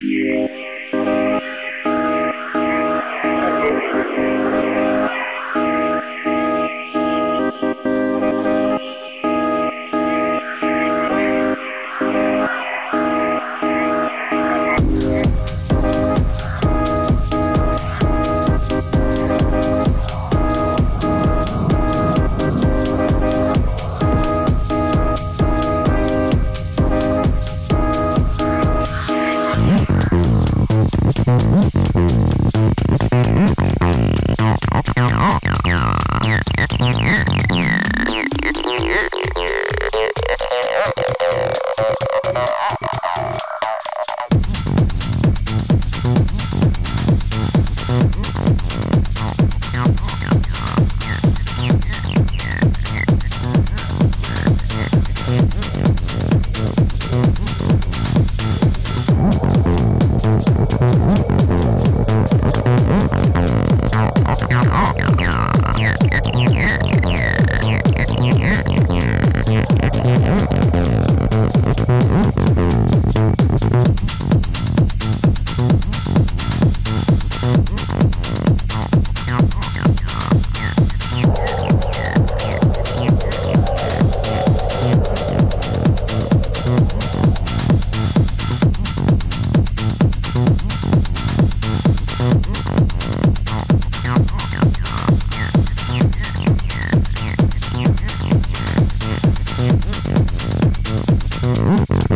Yeah. Yeah. Mm-hmm.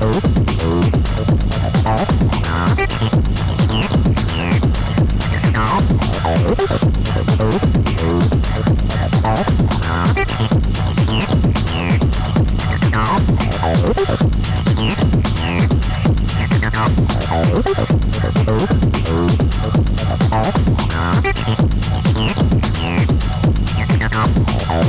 Oh.